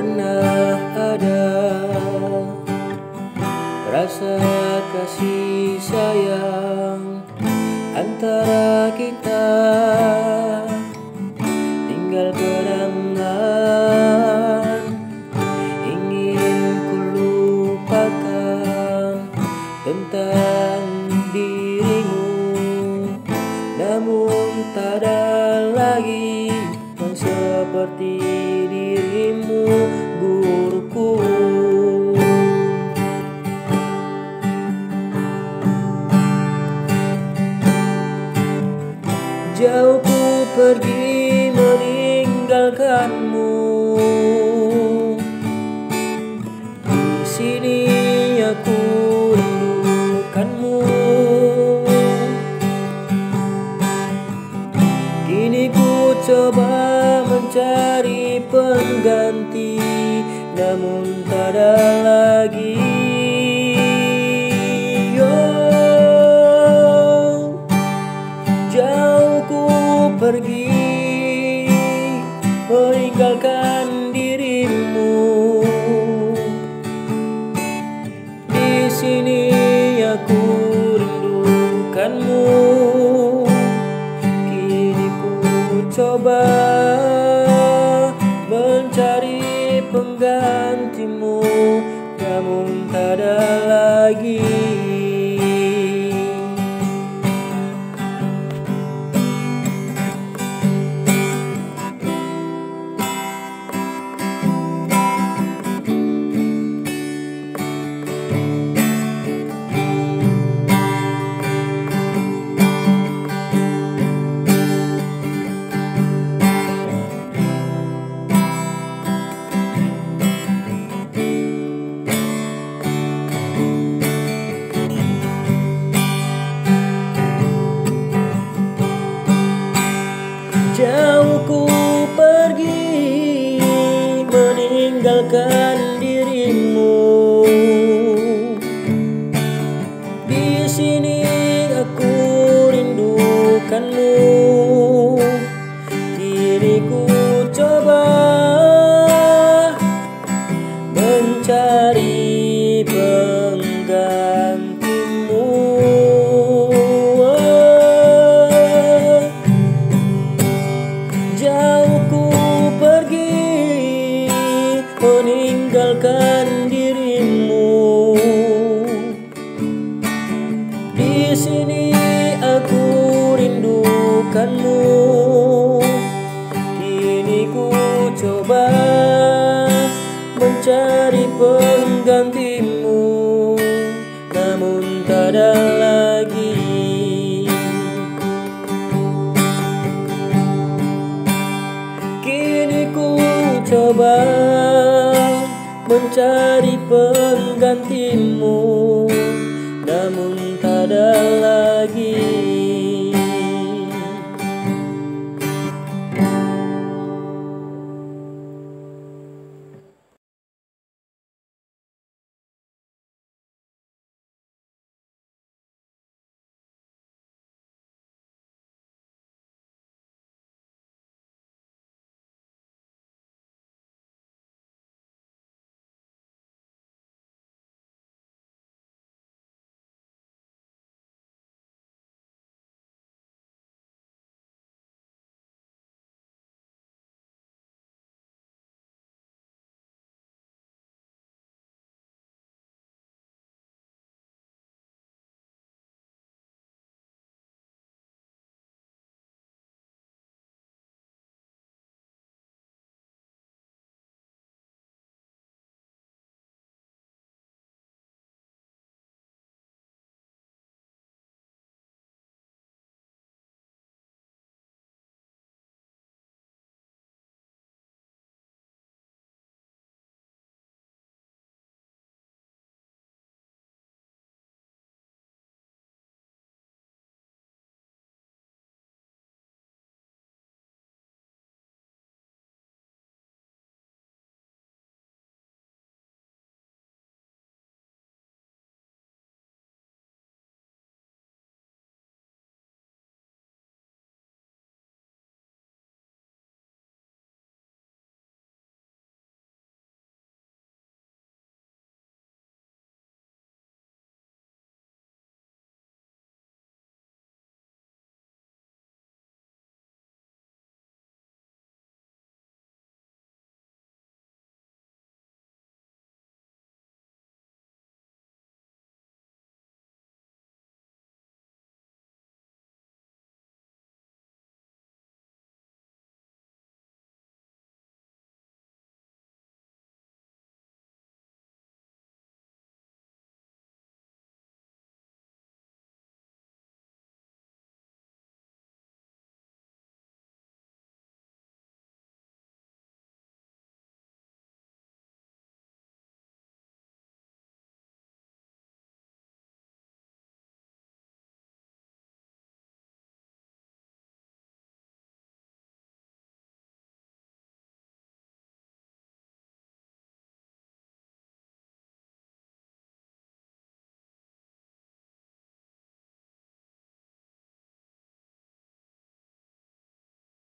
pernah ada. Rasa kasih sayang antara kita seperti dirimu guruku Jauh ku pergi meninggalkanmu. Di sini aku rindukanmu. Kini ku coba mencari pengganti Namun tak ada lagi. Oh, Jauh ku pergi meninggalkan dirimu. Di sini aku rindukanmu. Kini ku coba penggantimu Namun tak ada lagi mencari coba